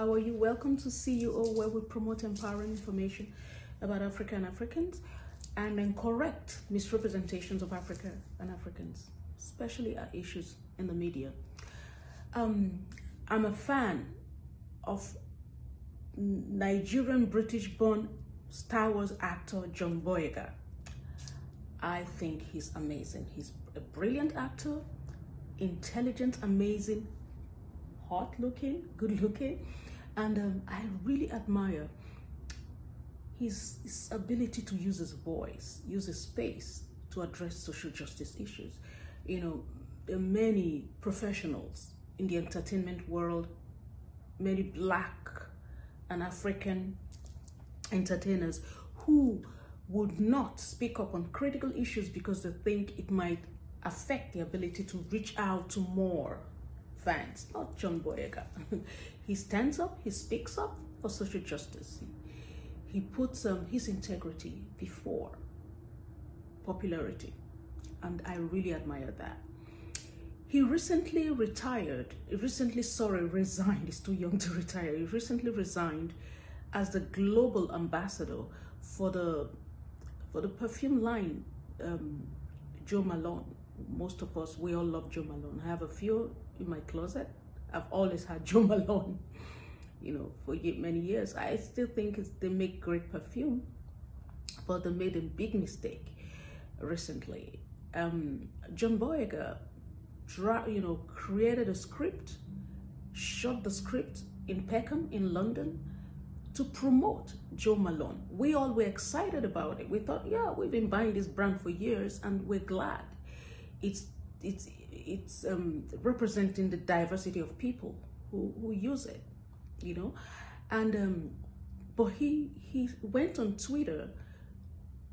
How are you? Welcome to CUO, where we promote empowering information about Africa and Africans and then correct misrepresentations of Africa and Africans, especially our issues in the media. Um, I'm a fan of Nigerian British born Star Wars actor John Boyega. I think he's amazing. He's a brilliant actor, intelligent, amazing, hot looking, good looking, and um, I really admire his, his ability to use his voice, use his space to address social justice issues. You know, there are many professionals in the entertainment world, many black and African entertainers who would not speak up on critical issues because they think it might affect the ability to reach out to more fans. Not John Boyega. he stands up, he speaks up for social justice. He puts um, his integrity before popularity. And I really admire that. He recently retired, recently, sorry, resigned, he's too young to retire. He recently resigned as the global ambassador for the for the perfume line um, Jo Malone. Most of us, we all love Jo Malone. I have a few in my closet. I've always had Jo Malone, you know, for many years. I still think they make great perfume, but they made a big mistake recently. Um, John Boyega, you know, created a script, shot the script in Peckham in London, to promote Jo Malone. We all were excited about it. We thought, yeah, we've been buying this brand for years and we're glad. It's it's it's um, representing the diversity of people who, who use it, you know. And um, but he he went on Twitter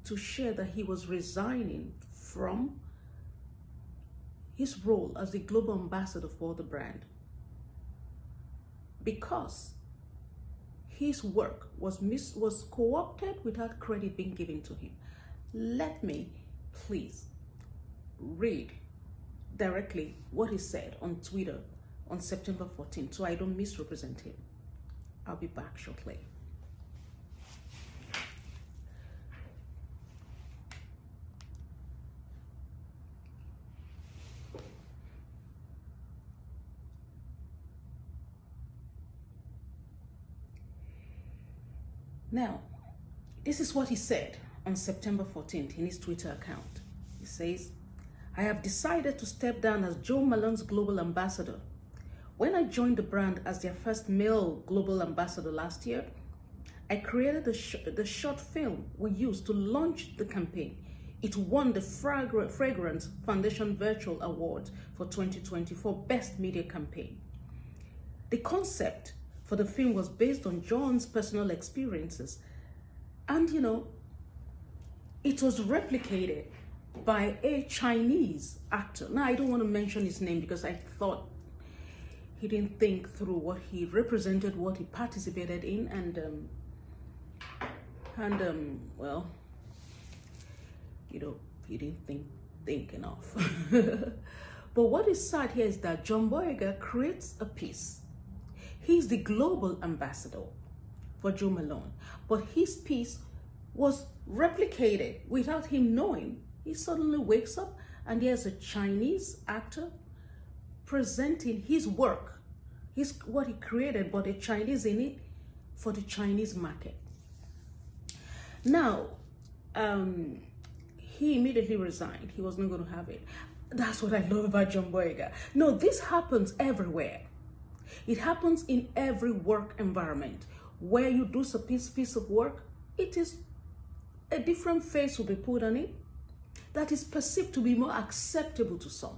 to share that he was resigning from his role as the global ambassador for the brand because his work was mis was co-opted without credit being given to him. Let me please read directly what he said on Twitter on September 14th so I don't misrepresent him. I'll be back shortly. Now, this is what he said on September 14th in his Twitter account. He says, I have decided to step down as Jo Malone's global ambassador. When I joined the brand as their first male global ambassador last year, I created the, sh the short film we used to launch the campaign. It won the Fragrance Fragrance Foundation Virtual Award for 2024 Best Media Campaign. The concept for the film was based on John's personal experiences. And, you know, it was replicated by a Chinese actor. Now, I don't want to mention his name because I thought he didn't think through what he represented, what he participated in, and, um, and um, well, you know, he didn't think, think enough. but what is sad here is that John Boyega creates a piece He's the global ambassador for Jo Malone, but his piece was replicated without him knowing. He suddenly wakes up and there's a Chinese actor presenting his work, his what he created, but a Chinese in it for the Chinese market. Now, um, he immediately resigned. He was not going to have it. That's what I love about John Boyega. No, this happens everywhere. It happens in every work environment. Where you do a piece, piece of work, it is a different face will be put on it that is perceived to be more acceptable to some.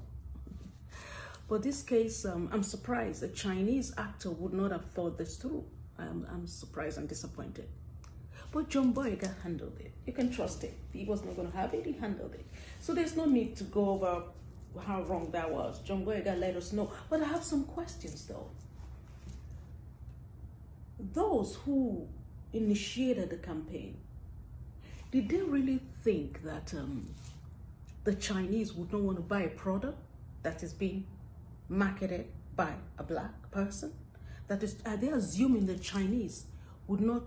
But this case, um, I'm surprised a Chinese actor would not have thought this through. I'm, I'm surprised and disappointed. But John Boyega handled it. You can trust it. He was not going to have it, he handled it. So there's no need to go over how wrong that was. John Boyega let us know. But I have some questions though those who initiated the campaign, did they really think that um, the Chinese would not want to buy a product that is being marketed by a black person? That is, are they assuming the Chinese would not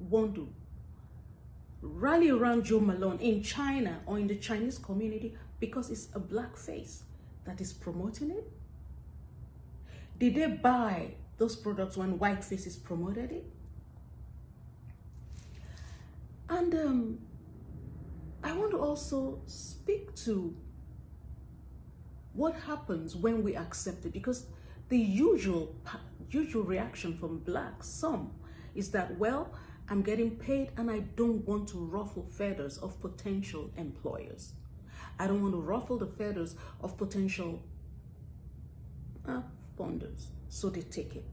want to rally around Jo Malone in China or in the Chinese community because it's a black face that is promoting it? Did they buy those products when white faces promoted it? And um, I want to also speak to what happens when we accept it because the usual usual reaction from blacks some is that well i'm getting paid and i don't want to ruffle feathers of potential employers. I don't want to ruffle the feathers of potential uh, funders. So they take it.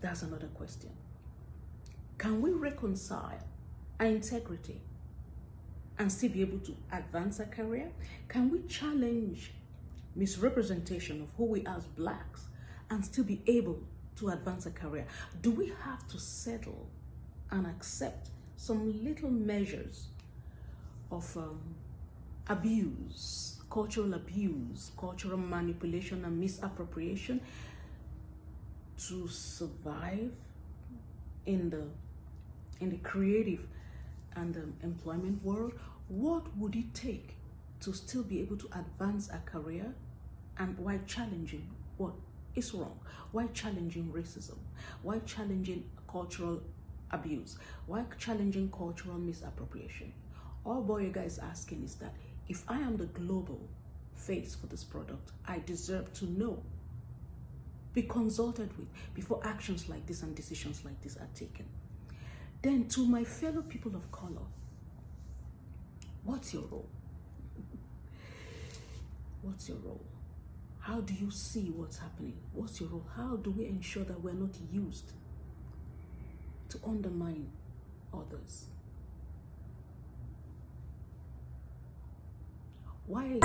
That's another question. Can we reconcile our integrity and still be able to advance a career can we challenge misrepresentation of who we are as blacks and still be able to advance a career? Do we have to settle and accept some little measures of um, abuse, cultural abuse, cultural manipulation and misappropriation to survive in the in the creative and the employment world? What would it take to still be able to advance a career and while challenging what is wrong, while challenging racism, while challenging cultural abuse, while challenging cultural misappropriation. All Boyega is asking is that if I am the global face for this product, I deserve to know, be consulted with before actions like this and decisions like this are taken. Then to my fellow people of color, what's your role? What's your role? How do you see what's happening? What's your role? How do we ensure that we're not used to undermine others? Why?